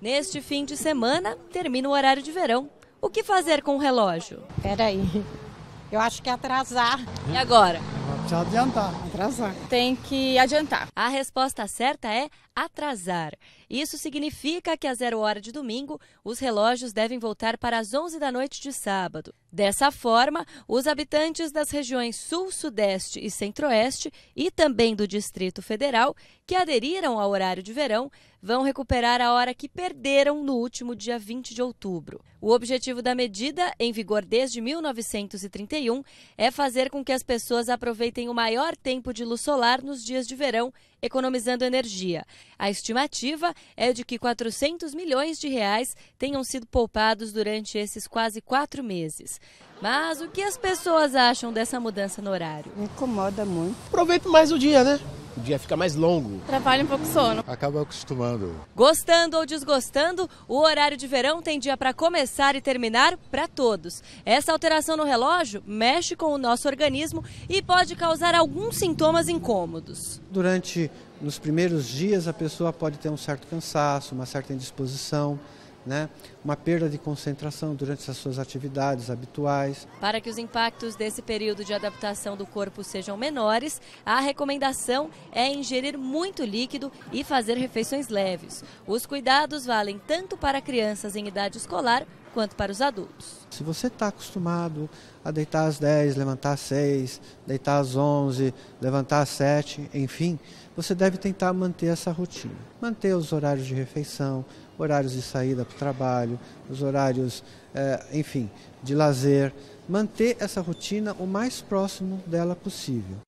Neste fim de semana, termina o horário de verão. O que fazer com o relógio? Peraí, eu acho que é atrasar. E agora? Precisa adiantar. Atrasar. Tem que adiantar. A resposta certa é atrasar. Isso significa que a zero hora de domingo, os relógios devem voltar para as 11 da noite de sábado. Dessa forma, os habitantes das regiões Sul, Sudeste e Centro-Oeste e também do Distrito Federal que aderiram ao horário de verão vão recuperar a hora que perderam no último dia 20 de outubro. O objetivo da medida, em vigor desde 1931, é fazer com que as pessoas aproveitem o maior tempo de luz solar nos dias de verão, economizando energia. A estimativa é de que 400 milhões de reais tenham sido poupados durante esses quase quatro meses. Mas o que as pessoas acham dessa mudança no horário? Me incomoda muito. Aproveite mais o dia, né? O dia fica mais longo. Trabalha um pouco sono. Acaba acostumando. Gostando ou desgostando, o horário de verão tem dia para começar e terminar para todos. Essa alteração no relógio mexe com o nosso organismo e pode causar alguns sintomas incômodos. Durante nos primeiros dias a pessoa pode ter um certo cansaço, uma certa indisposição, né? uma perda de concentração durante as suas atividades habituais. Para que os impactos desse período de adaptação do corpo sejam menores, a recomendação é ingerir muito líquido e fazer refeições leves. Os cuidados valem tanto para crianças em idade escolar quanto para os adultos. Se você está acostumado a deitar às 10, levantar às 6, deitar às 11, levantar às 7, enfim, você deve tentar manter essa rotina. Manter os horários de refeição, horários de saída para o trabalho, os horários, eh, enfim, de lazer. Manter essa rotina o mais próximo dela possível.